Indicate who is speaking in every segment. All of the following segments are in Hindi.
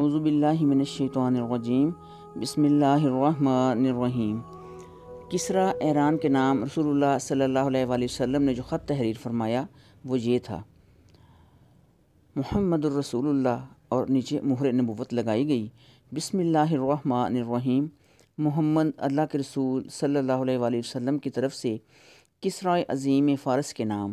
Speaker 1: आउज़ुबिल्लिमिनशैतानिर्रजीम बिस्मिल्लाहिर्रहमानिर्रहीम किसरा ईरान के नाम रसूलुल्लाह सल्लल्लाहु अलैहि वसल्लम ने जो ख़त तहरीर फरमाया, वो ये था। मोहम्मद रसूलुल्लाह और नीचे मुहर नबूवत लगाई गई। बिस्मिल्लाहिर्रहमानिर्रहीम। मोहम्मद, अल्लाह के रसूल सल्लल्लाहु अलैहि वसल्लम की तरफ़ से किसरा अज़ीम फ़ारस के नाम।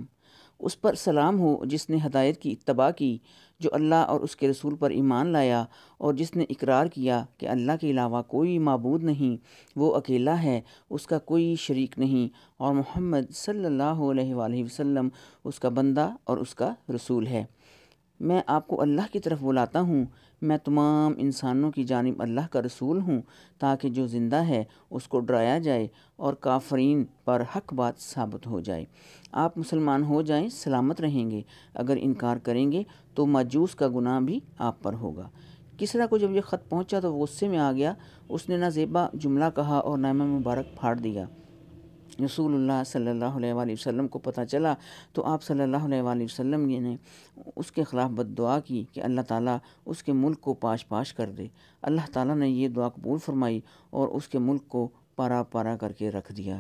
Speaker 1: उस पर सलाम हो जिसने हदायत की इत्तबा की, जो अल्लाह और उसके रसूल पर ईमान लाया और जिसने इकरार किया कि अल्लाह के अलावा कोई मबूद नहीं, वो अकेला है, उसका कोई शरीक नहीं और मोहम्मद सल्लल्लाहु अलैहि वसल्लम उसका बंदा और उसका रसूल है। मैं आपको अल्लाह की तरफ़ बुलाता हूँ। मैं तमाम इंसानों की जानब अल्लाह का रसूल हूँ, ताकि जो ज़िंदा है उसको डराया जाए और काफरीन पर हक बात साबित हो जाए। आप मुसलमान हो जाएँ, सलामत रहेंगे। अगर इनकार करेंगे तो मजूस का गुनाह भी आप पर होगा। किसरा को जब यह ख़त पहुँचा तो गुस्से में आ गया। उसने ना जेबा जुमला कहा और नामा मुबारक फाड़ दिया। रसूलुल्लाह सल्लल्लाहु अलैहि को पता चला तो आप सल्लल्लाहु अलैहि ने उसके ख़िलाफ़ बददुआ की कि अल्लाह ताला उसके मुल्क को पाश पाश कर दे। अल्लाह ताला ने ये दुआ कबूल फरमाई और उसके मुल्क को पारा पारा करके रख दिया।